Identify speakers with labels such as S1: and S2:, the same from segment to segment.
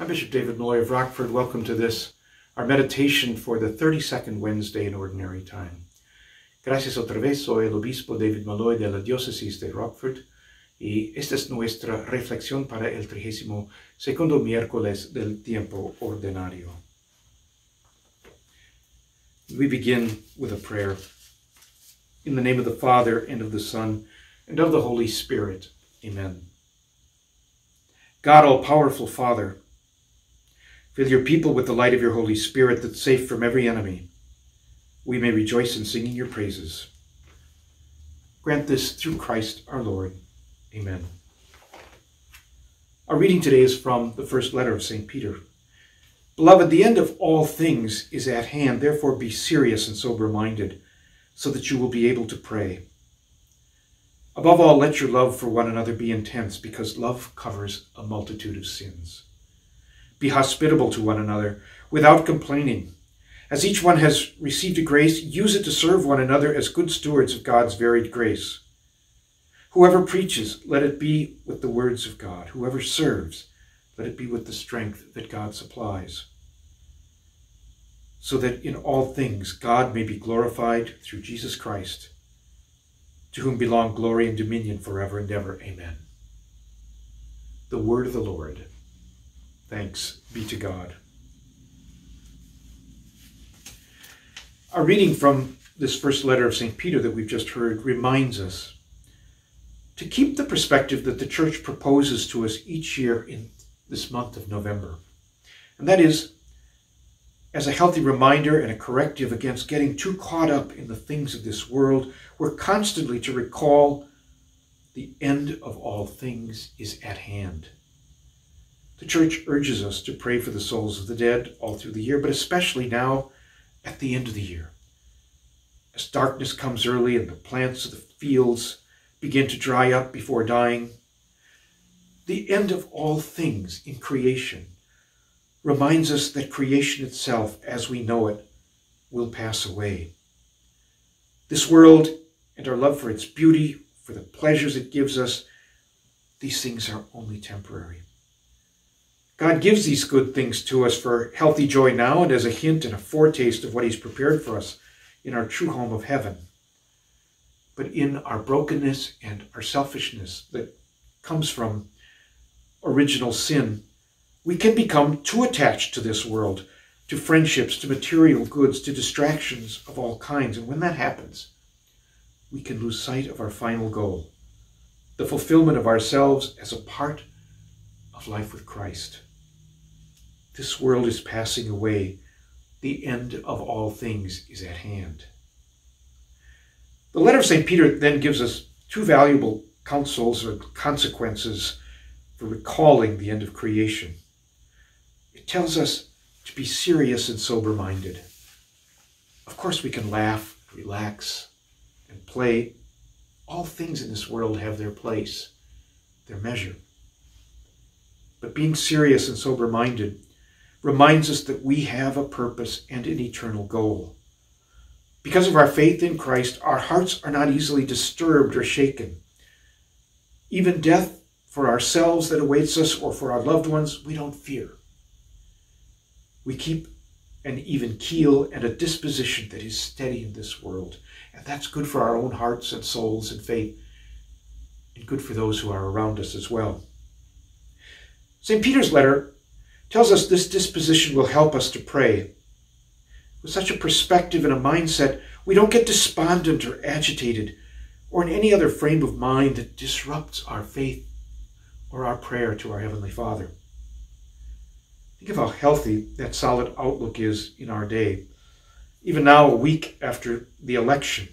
S1: I'm Bishop David Malloy of Rockford. Welcome to this, our meditation for the 32nd Wednesday in Ordinary Time. Gracias otra vez, soy el obispo David Malloy de la diócesis de Rockford y esta es nuestra reflexión para el 32 segundo miércoles del tiempo ordinario. We begin with a prayer. In the name of the Father, and of the Son, and of the Holy Spirit. Amen. God, all powerful Father, Fill your people with the light of your Holy Spirit that's safe from every enemy. We may rejoice in singing your praises. Grant this through Christ our Lord. Amen. Our reading today is from the first letter of St. Peter. Beloved, the end of all things is at hand. Therefore, be serious and sober minded, so that you will be able to pray. Above all, let your love for one another be intense, because love covers a multitude of sins. Be hospitable to one another without complaining. As each one has received a grace, use it to serve one another as good stewards of God's varied grace. Whoever preaches, let it be with the words of God. Whoever serves, let it be with the strength that God supplies. So that in all things God may be glorified through Jesus Christ, to whom belong glory and dominion forever and ever. Amen. The word of the Lord. Thanks be to God. Our reading from this first letter of St. Peter that we've just heard reminds us to keep the perspective that the church proposes to us each year in this month of November. And that is, as a healthy reminder and a corrective against getting too caught up in the things of this world, we're constantly to recall the end of all things is at hand. The church urges us to pray for the souls of the dead all through the year, but especially now at the end of the year. As darkness comes early and the plants of the fields begin to dry up before dying, the end of all things in creation reminds us that creation itself, as we know it, will pass away. This world and our love for its beauty, for the pleasures it gives us, these things are only temporary. God gives these good things to us for healthy joy now and as a hint and a foretaste of what He's prepared for us in our true home of heaven. But in our brokenness and our selfishness that comes from original sin, we can become too attached to this world, to friendships, to material goods, to distractions of all kinds. And when that happens, we can lose sight of our final goal, the fulfillment of ourselves as a part of life with Christ. This world is passing away. The end of all things is at hand. The letter of St. Peter then gives us two valuable counsels or consequences for recalling the end of creation. It tells us to be serious and sober minded. Of course, we can laugh, relax, and play. All things in this world have their place, their measure. But being serious and sober minded reminds us that we have a purpose and an eternal goal. Because of our faith in Christ, our hearts are not easily disturbed or shaken. Even death for ourselves that awaits us or for our loved ones, we don't fear. We keep an even keel and a disposition that is steady in this world. And that's good for our own hearts and souls and faith, and good for those who are around us as well. St. Peter's letter tells us this disposition will help us to pray. With such a perspective and a mindset, we don't get despondent or agitated or in any other frame of mind that disrupts our faith or our prayer to our Heavenly Father. Think of how healthy that solid outlook is in our day. Even now, a week after the election,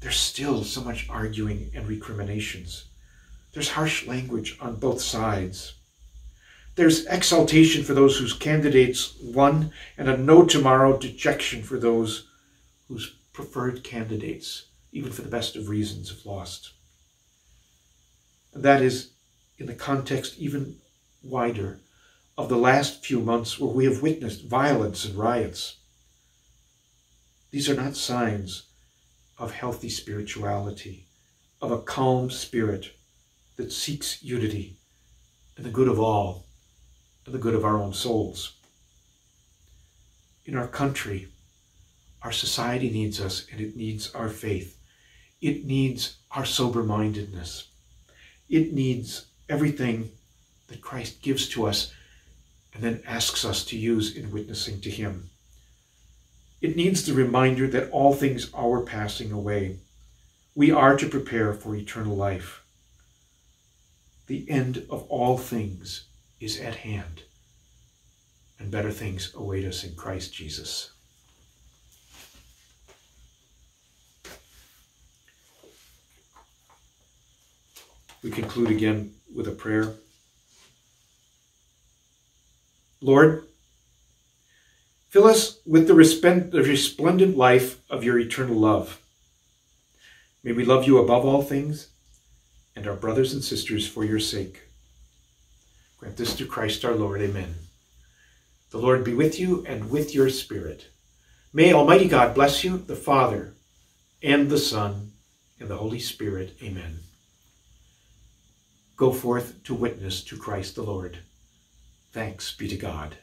S1: there's still so much arguing and recriminations. There's harsh language on both sides. There's exaltation for those whose candidates won, and a no tomorrow dejection for those whose preferred candidates, even for the best of reasons, have lost. And that is in the context even wider of the last few months where we have witnessed violence and riots. These are not signs of healthy spirituality, of a calm spirit that seeks unity and the good of all the good of our own souls. In our country, our society needs us and it needs our faith. It needs our sober mindedness. It needs everything that Christ gives to us and then asks us to use in witnessing to Him. It needs the reminder that all things are passing away. We are to prepare for eternal life. The end of all things is at hand, and better things await us in Christ Jesus. We conclude again with a prayer. Lord, fill us with the resplendent life of your eternal love. May we love you above all things and our brothers and sisters for your sake. Grant this to Christ our Lord. Amen. The Lord be with you and with your spirit. May Almighty God bless you, the Father, and the Son, and the Holy Spirit. Amen. Go forth to witness to Christ the Lord. Thanks be to God.